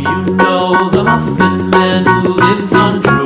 you know the Muffin Man who lives on